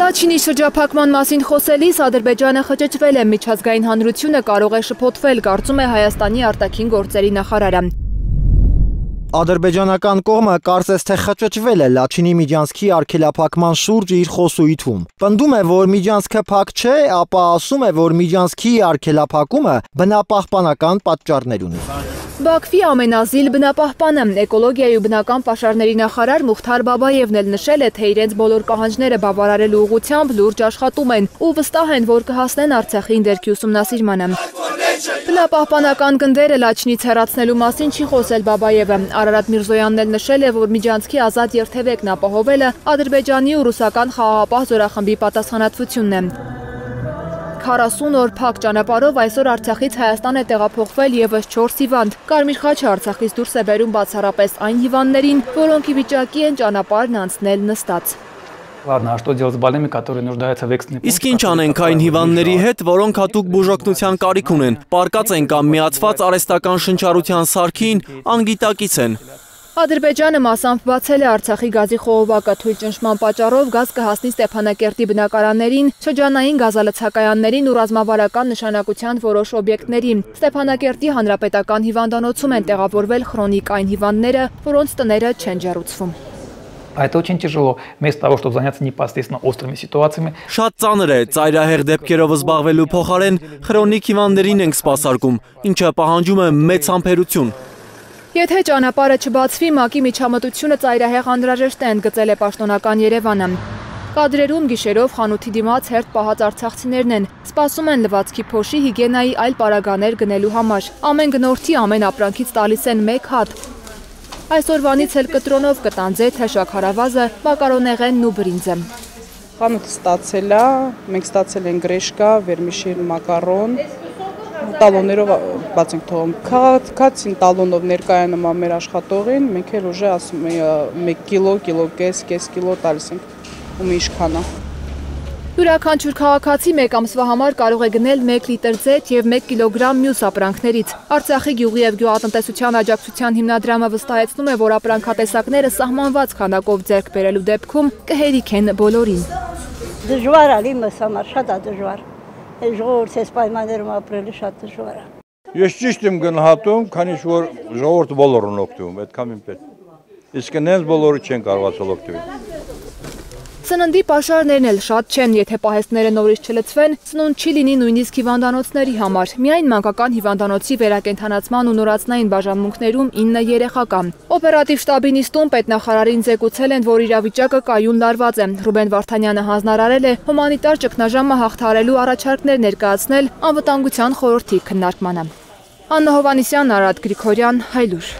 Լաչինի շրջափակման մասին խոսելիս Ադրբեջանը խճճվել է, միջազգային հանրությունը կարող է շփոթվել, կարծում է Հայաստանի արտաքին գործերի նախարարը։ Ադրբեջանական կողմը կարծես թե խճճվել է Լաչինի Միջանցքի արգելափակման շուրջ իր խոսույթում։ Պնդում է, որ Միջանցքը փակ չէ, ապա ասում է, որ Միջանցքի արգելափակումը բնապահպանական պատճառներ ունի։ Բաքվի ամենազիլ բնապահպանը էկոլոգիայի ու բնական պաշարների նախարար Մուխթար Բաբաևն էլ նշել է, թե իրենց բոլոր պահանջները բավարարելու ուղղությամբ լուրջ աշխատում են ու վստահ են, որ կհասնեն Արցախի ինդերքի ուսումնասիրմանը։ Բնապահպանական գնդերը լաչնից հեռացնելու մասին չի խոսել Բաբաևը։ Արարատ Միրզոյանն էլ նշել է, որ Միջանցքի ազատ երթևեկն ապահովելը Ադրբեջանի ու ռուսական խաղաղապահ զորախմբի պատասխանատվությունն է։ 40 օր փակ ճանապարհով այսօր Արցախից Հայաստան է տեղափոխվել եւս 4 հիվանդ։ Կարմիր խաչը Արցախից դուրս է բերում բացառապես այն հիվանդներին, որոնք ի վիճակի են ճանապարհն անցնել նստած։ Ладно, а что делать с больными, которые нуждаются в экстренной Իսկ ինչ անենք այն հիվանդների հետ, որոնք հատուկ բուժօգնության կարիք ունեն, պարկած են կամ միացված արհեստական շնչառության սարքին, անգիտակից են։ Ադրբեջանը մասամբ բացել է Արցախի գազի խողովակը թույլ ճնշման պատճառով գազ կհասնի Ստեփանակերտի բնակարաններին, շրջանային գազալցակայաններին ու ռազմավարական նշանակության որոշ օբյեկտներին։ Ստեփանակերտի հանրապետական հիվանդանոցում են տեղավորվել քրոնիկ այն հիվանդները, որոնց տները չեն ջեռուցվում։ А это очень тяжело. Вместо того, чтобы заняться непосредственно острыми ситуациями, Շատ ծանր է, ծայրահեղ դեպքերով զբաղվելու փոխարեն քրոնիկ հիվանդներին ենք սպասարկում, ինչը պահանջում է մեծ համբերություն։ Եթե ճանապարհը չբացվի, ՄԱԿ-ի միջամտությունը ծայրահեղ անհրաժեշտ է ընդգծել է պաշտոնական Երևանը։ Կադրերում գիշերով խանութի դիմաց հերթ պահած արցախցիներն են, սպասում են լվացքի փոշի հիգենայի այլ պարագաներ գնելու համար։ Ամեն գնորդի ամեն ապրանքից տալիս են մեկ հատ։ Այսօրվանից էլ կտրոնով կտան ձեթե, շաքարավազը, մակարոնեղենն ու բրինձը։ Խանութը ստացել է, մենք ստացել ենք գրեշկա, վերմիշել, մակարոն, տալոններով բաց ենք թողում։ Քաղաքացին տալոնով ներկայանում է մեր աշխատողին, մենք էլ ուժը ասում ենք 1 կիլո, կիլո կես, կես կիլո տալիս ենք ում ինչքան է։ Յուրաքանչյուր քաղաքացի մեկ ամսվա համար կարող է գնել 1 լիտր ձեթ եւ 1 կիլոգրամ մյուս ապրանքներից։ Արցախի գյուղի եւ գյուղատնտեսության աջակցության հիմնադրամը վստահեցնում է, որ ապրանքատեսակները սահմանված քանակով ձեռք բերելու դեպքում կհերիքեն բոլորին։ Դժվար է իմս համար, շատ է դժվար։ Այս ժողովրդի այս պայմաններում ապրելը շատ դժվար է։ Ես ճիշտ եմ գնահատում, քանի որ ժողովուրդը բոլորն օգտվում, այդքան իմ պետք։ Իսկ նենց բոլորը չեն կարողացել օգտվել։ Սննդի պաշարներն էլ շատ չեն, եթե պահեստները նորից չլցվեն, սնունդ չի լինի նույնիսկ հիվանդանոցների համար։ Միայն մանկական հիվանդանոցի վերակենդանացման ու նորացնային բաժանմունքներում 9 երեխա կա։ Օպերատիվ շտաբի նիստում պետնախարարին զեկուցել են, որ իրավիճակը կայուն լարված է։ Ռուբեն Վարդանյանը հանձնարարել է հումանիտար ճգնաժամը հաղթարելու առաջարկներ ներկայացնել անվտանգության խորհրդի քննարկմանը։ Աննա Հովանիսյան, Արադ Գրիգորյան, Հայլուր։